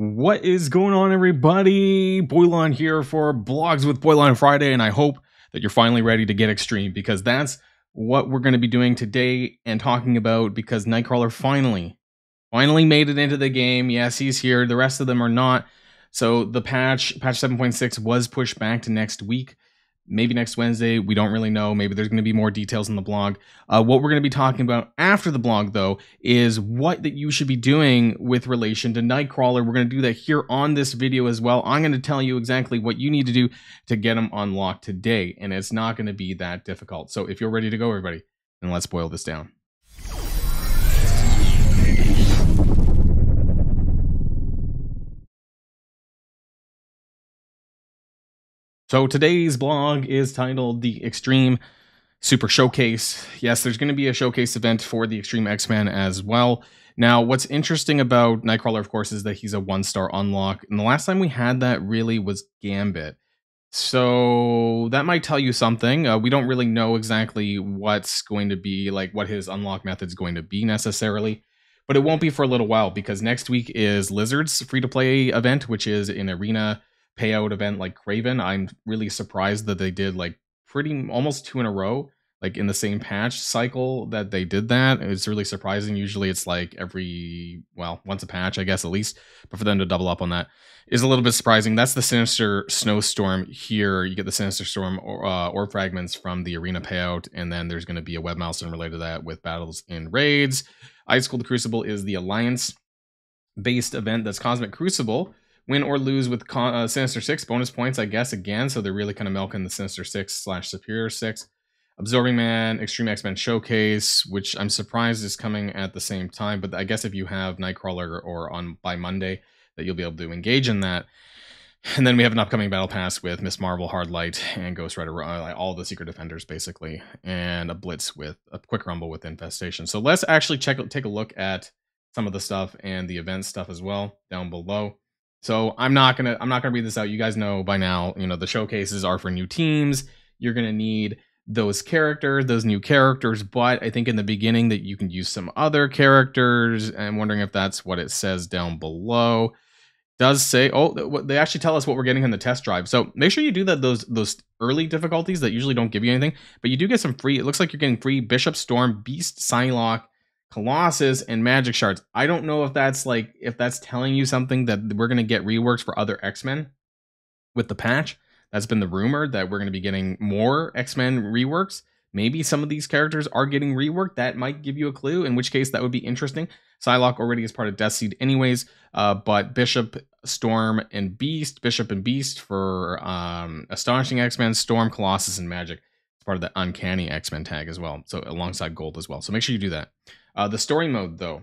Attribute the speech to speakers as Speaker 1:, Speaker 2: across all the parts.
Speaker 1: What is going on, everybody? Boilon here for Blogs with Boilon Friday, and I hope that you're finally ready to get extreme because that's what we're going to be doing today and talking about because Nightcrawler finally, finally made it into the game. Yes, he's here. The rest of them are not. So the patch, patch 7.6, was pushed back to next week maybe next Wednesday. We don't really know. Maybe there's going to be more details in the blog. Uh, what we're going to be talking about after the blog, though, is what that you should be doing with relation to Nightcrawler. We're going to do that here on this video as well. I'm going to tell you exactly what you need to do to get them unlocked today, and it's not going to be that difficult. So if you're ready to go, everybody, then let's boil this down. So today's blog is titled The Extreme Super Showcase. Yes, there's going to be a showcase event for the Extreme X-Men as well. Now, what's interesting about Nightcrawler, of course, is that he's a one-star unlock. And the last time we had that really was Gambit. So that might tell you something. Uh, we don't really know exactly what's going to be, like what his unlock method is going to be necessarily. But it won't be for a little while because next week is Lizard's free-to-play event, which is an arena payout event like Kraven. I'm really surprised that they did like pretty almost two in a row, like in the same patch cycle that they did that. It's really surprising. Usually it's like every, well, once a patch, I guess at least, but for them to double up on that is a little bit surprising. That's the Sinister Snowstorm here. You get the Sinister Storm or, uh, fragments from the arena payout, and then there's going to be a web milestone related to that with battles in raids. Ice Cold Crucible is the Alliance based event that's Cosmic Crucible win or lose with Con- uh, Sinister Six bonus points, I guess again. So they're really kind of milking the Sinister Six slash Superior Six. Absorbing Man, Extreme X Men Showcase, which I'm surprised is coming at the same time, but I guess if you have Nightcrawler or on by Monday, that you'll be able to engage in that. And then we have an upcoming battle pass with Miss Marvel, Hardlight, and Ghost Rider, uh, all the Secret Defenders basically, and a Blitz with a Quick Rumble with Infestation. So let's actually check take a look at some of the stuff and the event stuff as well down below. So I'm not gonna I'm not gonna read this out. You guys know by now, you know, the showcases are for new teams. You're gonna need those characters, those new characters, but I think in the beginning that you can use some other characters. I'm wondering if that's what it says down below. Does say oh they actually tell us what we're getting in the test drive. So make sure you do that those those early difficulties that usually don't give you anything, but you do get some free. It looks like you're getting free Bishop Storm, Beast, Psylocke, Colossus and Magik Shards. I don't know if that's like if that's telling you something that we're gonna get reworks for other X Men with the patch. That's been the rumor that we're gonna be getting more X Men reworks. Maybe some of these characters are getting reworked. That might give you a clue. In which case, that would be interesting. Psylocke already is part of Deathseed, anyways. Uh, but Bishop, Storm, and Beast, Bishop and Beast for um, Astonishing X Men, Storm, Colossus, and Magik. Part of the Uncanny X Men tag as well. So alongside Gold as well. So make sure you do that. Uh, the story mode, though.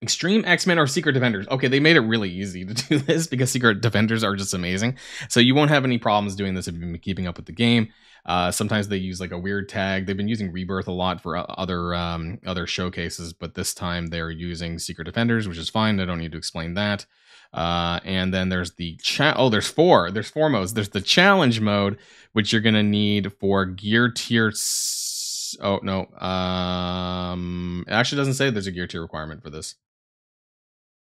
Speaker 1: Extreme X-Men or Secret Defenders. Okay, they made it really easy to do this because Secret Defenders are just amazing. So you won't have any problems doing this if you've been keeping up with the game. Uh, sometimes they use like a weird tag. They've been using Rebirth a lot for other um, other showcases, but this time they're using Secret Defenders, which is fine. I don't need to explain that. Uh, and then there's the chat. Oh, there's four. There's four modes. There's the challenge mode, which you're gonna need for gear tier Oh no. Um, it actually doesn't say there's a gear tier requirement for this.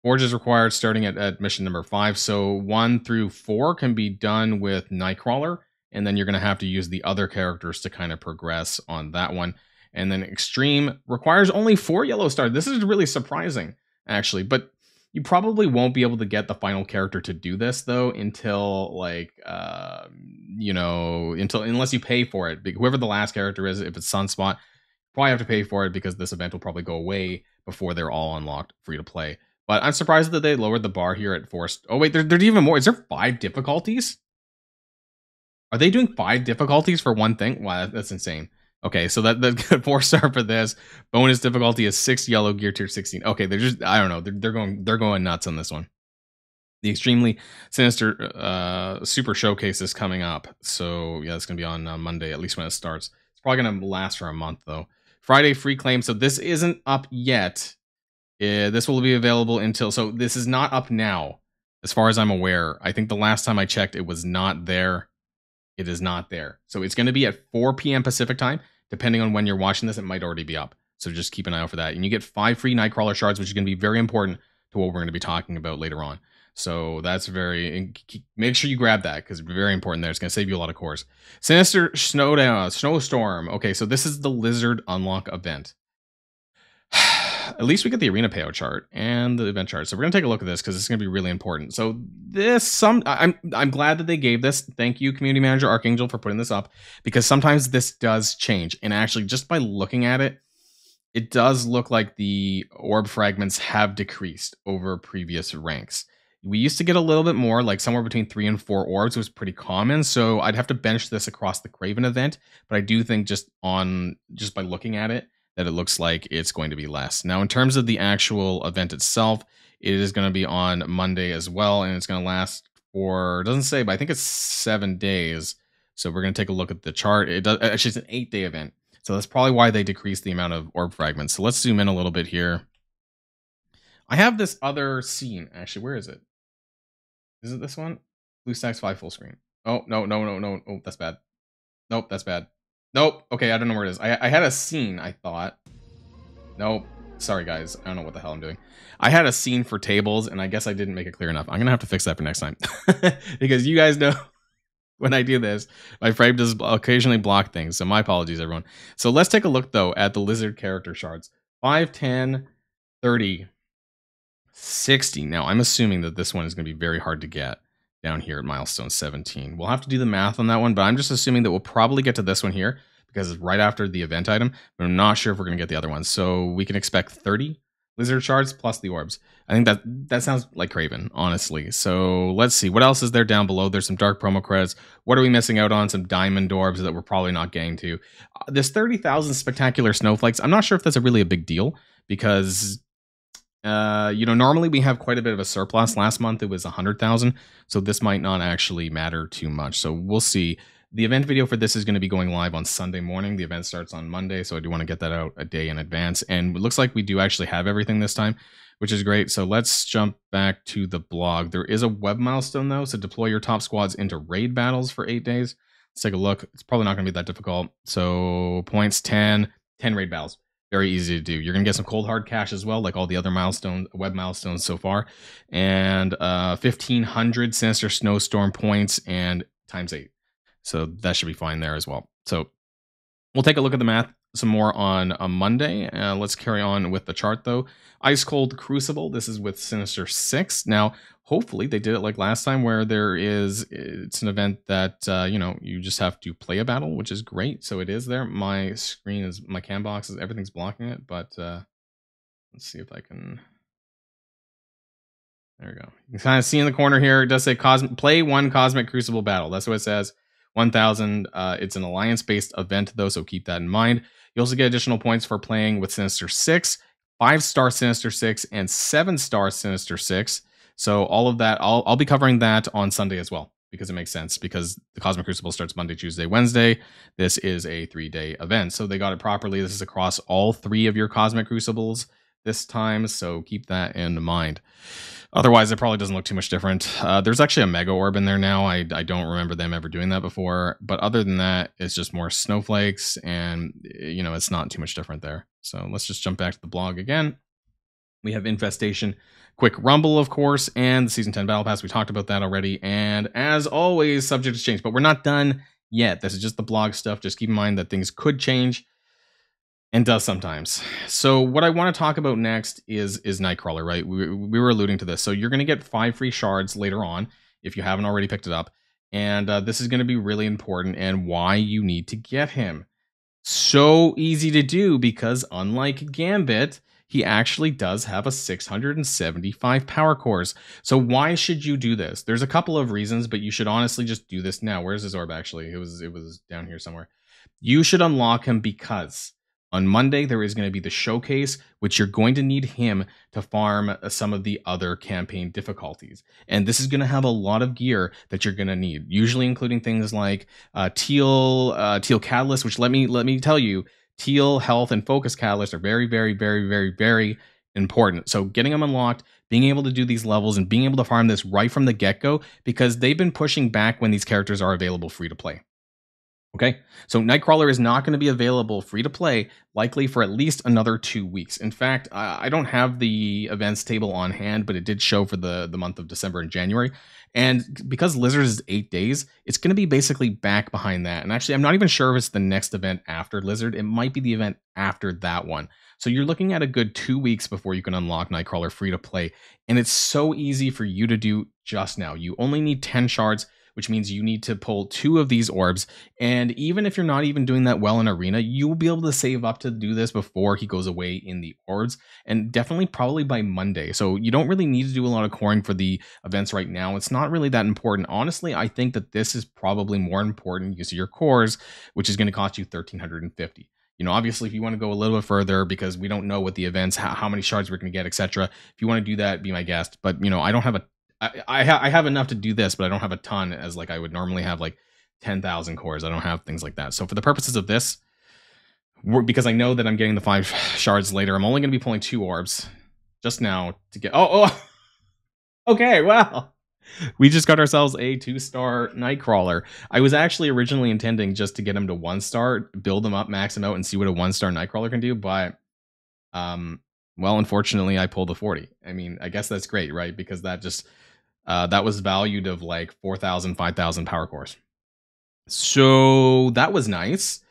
Speaker 1: Forge is required starting at, at mission number five. So one through four can be done with Nightcrawler, and then you're going to have to use the other characters to kind of progress on that one. And then Extreme requires only four yellow stars. This is really surprising, actually. But you probably won't be able to get the final character to do this though until like uh, you know until unless you pay for it. Whoever the last character is, if it's Sunspot, probably have to pay for it because this event will probably go away before they're all unlocked free to play. But I'm surprised that they lowered the bar here at forced. Oh wait, there, there's even more. Is there five difficulties? Are they doing five difficulties for one thing? Wow, that's insane. Okay, so that the four star for this bonus difficulty is six yellow gear tier 16. Okay, they're just I don't know, they're, they're going they're going nuts on this one. The extremely sinister uh super showcase is coming up, so yeah, it's gonna be on uh, Monday at least when it starts. It's probably gonna last for a month though. Friday free claim, so this isn't up yet. This will be available until so this is not up now, as far as I'm aware. I think the last time I checked, it was not there. It is not there. So it's going to be at 4 p.m. Pacific time. Depending on when you're watching this, it might already be up. So just keep an eye out for that. And you get five free Nightcrawler shards, which is going to be very important to what we're going to be talking about later on. So that's very make sure you grab that because very important there. It's going to save you a lot of cores. Sinister Snowdown uh, Snowstorm. Okay, so this is the Lizard Unlock event. At least we get the arena payout chart and the event chart. So we're going to take a look at this because it's going to be really important. So this some I'm I'm glad that they gave this. Thank you community manager Archangel for putting this up because sometimes this does change and actually just by looking at it it does look like the orb fragments have decreased over previous ranks. We used to get a little bit more, like somewhere between three and four orbs It was pretty common. So I'd have to bench this across the Kraven event, but I do think just on just by looking at it that it looks like it's going to be less. Now, in terms of the actual event itself, it is going to be on Monday as well, and it's going to last for doesn't say, but I think it's seven days. So we're going to take a look at the chart. It does actually it's an eight day event, so that's probably why they decreased the amount of orb fragments. So let's zoom in a little bit here. I have this other scene. Actually, where is it? Is it this one? BlueStacks 5 full screen. Oh, no, no, no, no. Oh, that's bad. Nope, that's bad. Nope. Okay, I don't know where it is. I, I had a scene, I thought. Nope. Sorry, guys. I don't know what the hell I'm doing. I had a scene for tables, and I guess I didn't make it clear enough. I'm going to have to fix that for next time. because you guys know when I do this, my frame does occasionally block things. So my apologies, everyone. So let's take a look, though, at the lizard character shards. 5, 10, 30, 60. Now, I'm assuming that this one is going to be very hard to get down here at milestone 17. We'll have to do the math on that one, but I'm just assuming that we'll probably get to this one here because it's right after the event item, but I'm not sure if we're going to get the other ones. So we can expect 30 lizard shards plus the orbs. I think that that sounds like Kraven, honestly. So let's see. What else is there down below? There's some dark promo credits. What are we missing out on? Some diamond orbs that we're probably not getting to. Uh, this 30,000 spectacular snowflakes, I'm not sure if that's a really a big deal because uh, you know, normally we have quite a bit of a surplus. Last month it was a hundred thousand, so this might not actually matter too much. So we'll see. The event video for this is going to be going live on Sunday morning. The event starts on Monday, so I do want to get that out a day in advance. And it looks like we do actually have everything this time, which is great. So let's jump back to the blog. There is a web milestone though, so deploy your top squads into raid battles for eight days. Let's take a look. It's probably not going to be that difficult. So points 10, 10 raid battles very easy to do. You're gonna get some cold hard cash as well, like all the other milestones, web milestones so far, and uh, 1500 sinister snowstorm points and times eight. So that should be fine there as well. So we'll take a look at the math some more on a Monday. Uh, let's carry on with the chart though. Ice Cold Crucible. This is with Sinister Six. Now hopefully they did it like last time where there is it's an event that uh, you know you just have to play a battle which is great. So it is there. My screen is my cam box is everything's blocking it but uh let's see if i can there we go. You can kind of see in the corner here it does say cosmic play one cosmic crucible battle. That's what it says. 1000 uh it's an alliance based event though so keep that in mind. You also get additional points for playing with sinister 6 five star sinister 6 and seven star sinister 6 so all of that, I'll I'll be covering that on Sunday as well because it makes sense because the Cosmic Crucible starts Monday, Tuesday, Wednesday. This is a three day event, so they got it properly. This is across all three of your Cosmic Crucibles this time, so keep that in mind. Otherwise, it probably doesn't look too much different. Uh, there's actually a Mega Orb in there now. I, I don't remember them ever doing that before. But other than that, it's just more snowflakes, and you know it's not too much different there. So let's just jump back to the blog again. We have Infestation Quick Rumble, of course, and the Season 10 Battle Pass. We talked about that already. And as always, subject to change, but we're not done yet. This is just the blog stuff. Just keep in mind that things could change and does sometimes. So what I want to talk about next is is Nightcrawler, right? We, we were alluding to this. So you're going to get five free shards later on if you haven't already picked it up. And uh, this is going to be really important and why you need to get him. So easy to do because unlike Gambit, he actually does have a 675 power cores. So why should you do this? There's a couple of reasons, but you should honestly just do this now. Where's his orb actually? It was it was down here somewhere. You should unlock him because on Monday there is going to be the showcase, which you're going to need him to farm some of the other campaign difficulties. And this is going to have a lot of gear that you're going to need, usually including things like uh, teal uh, teal catalyst, which let me let me tell you teal, health, and focus catalysts are very, very, very, very, very important. So getting them unlocked, being able to do these levels, and being able to farm this right from the get go, because they've been pushing back when these characters are available free to play. Okay, so Nightcrawler is not going to be available free to play, likely for at least another two weeks. In fact, I don't have the events table on hand, but it did show for the, the month of December and January. And because Lizard is eight days, it's going to be basically back behind that. And actually, I'm not even sure if it's the next event after Lizard. It might be the event after that one. So you're looking at a good two weeks before you can unlock Nightcrawler free to play. And it's so easy for you to do just now. You only need 10 shards which means you need to pull two of these orbs. And even if you're not even doing that well in Arena, you will be able to save up to do this before he goes away in the orbs, and definitely probably by Monday. So you don't really need to do a lot of coring for the events right now. It's not really that important. Honestly, I think that this is probably more important because of your cores, which is going to cost you 1350 you know obviously if you want to go a little bit further because we don't know what the events how, how many shards we're going to get etc if you want to do that be my guest but you know i don't have a I ha- I have enough to do this, but I don't have a ton as like I would normally have like ten thousand cores. I don't have things like that. So for the purposes of this, because I know that I'm getting the five shards later, I'm only going to be pulling two orbs just now to get. Oh, oh. okay. Well, we just got ourselves a two star Nightcrawler. I was actually originally intending just to get him to one star, build him up, max him out, and see what a one star Nightcrawler can do. But um, well, unfortunately, I pulled a forty. I mean, I guess that's great, right? Because that just uh, that was valued of like 4,000, 5,000 power cores. So that was nice.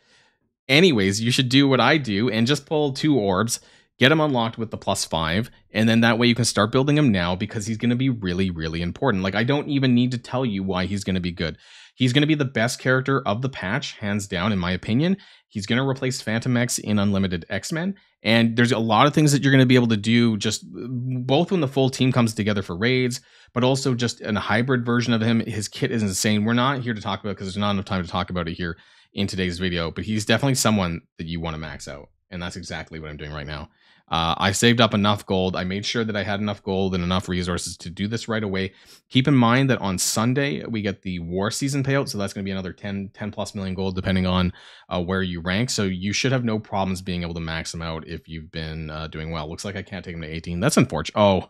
Speaker 1: Anyways, you should do what I do and just pull two orbs, get him unlocked with the plus five, and then that way you can start building him now because he's going to be really, really important. Like, I don't even need to tell you why he's going to be good. He's going to be the best character of the patch, hands down, in my opinion. He's going to replace Phantom X in Unlimited X Men. And there's a lot of things that you're going to be able to do just both when the full team comes together for raids, but also just in a hybrid version of him. His kit is insane. We're not here to talk about because there's not enough time to talk about it here in today's video, but he's definitely someone that you want to max out. And that's exactly what I'm doing right now. Uh, I saved up enough gold. I made sure that I had enough gold and enough resources to do this right away. Keep in mind that on Sunday, we get the war season payout. So that's going to be another 10, 10 plus million gold, depending on uh, where you rank. So you should have no problems being able to max them out if you've been uh, doing well. Looks like I can't take them to 18. That's unfortunate. Oh,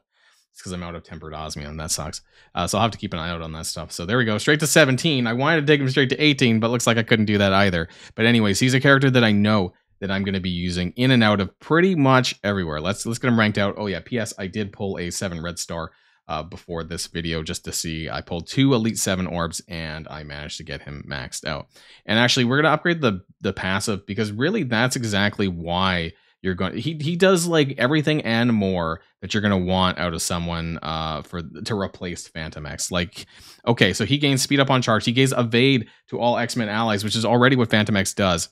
Speaker 1: it's because I'm out of tempered osmium. That sucks. Uh, so I'll have to keep an eye out on that stuff. So there we go. Straight to 17. I wanted to take him straight to 18, but looks like I couldn't do that either. But anyways, he's a character that I know that I'm going to be using in and out of pretty much everywhere. Let's let's get them ranked out. Oh yeah, PS I did pull a 7 red star uh, before this video just to see. I pulled two Elite 7 orbs and I managed to get him maxed out. And actually, we're going to upgrade the the passive because really that's exactly why you're going he he does like everything and more that you're going to want out of someone uh for to replace phantom x Like okay, so he gains speed up on charge. He gains evade to all X-Men allies, which is already what phantom x does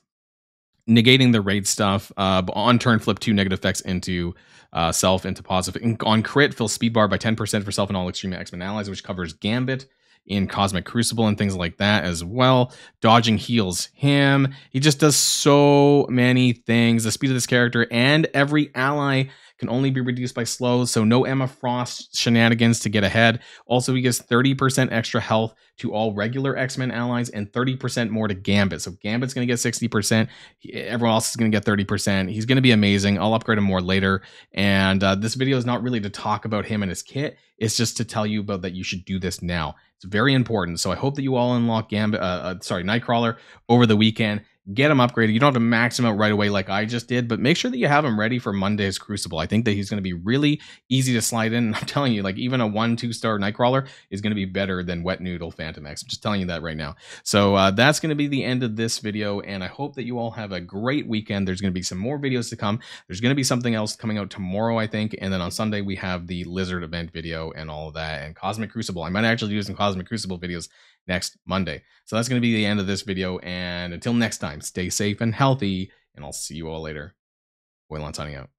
Speaker 1: negating the raid stuff. Uh, on turn, flip two negative effects into uh, self into positive. In, on crit, fill speed bar by 10% for self and all extreme X Men allies, which covers Gambit in Cosmic Crucible and things like that as well. Dodging heals him. He just does so many things. The speed of this character and every ally can only be reduced by slow, so no Emma Frost shenanigans to get ahead. Also, he gives 30% extra health to all regular X-Men allies and 30% more to Gambit. So Gambit's going to get 60%. Everyone else is going to get 30%. He's going to be amazing. I'll upgrade him more later. And uh, this video is not really to talk about him and his kit. It's just to tell you about that you should do this now. It's very important. So I hope that you all unlock Gambit, uh, uh, sorry, Nightcrawler over the weekend get him upgraded. You don't have to max him out right away like I just did, but make sure that you have him ready for Monday's Crucible. I think that he's going to be really easy to slide in. And I'm telling you, like even a one, two star Nightcrawler is going to be better than Wet Noodle Phantom X. I'm just telling you that right now. So uh, that's going to be the end of this video, and I hope that you all have a great weekend. There's going to be some more videos to come. There's going to be something else coming out tomorrow, I think, and then on Sunday we have the Lizard event video and all of that, and Cosmic Crucible. I might actually do some Cosmic Crucible videos next Monday. So that's going to be the end of this video. And until next time, stay safe and healthy, and I'll see you all later. Boy, signing out.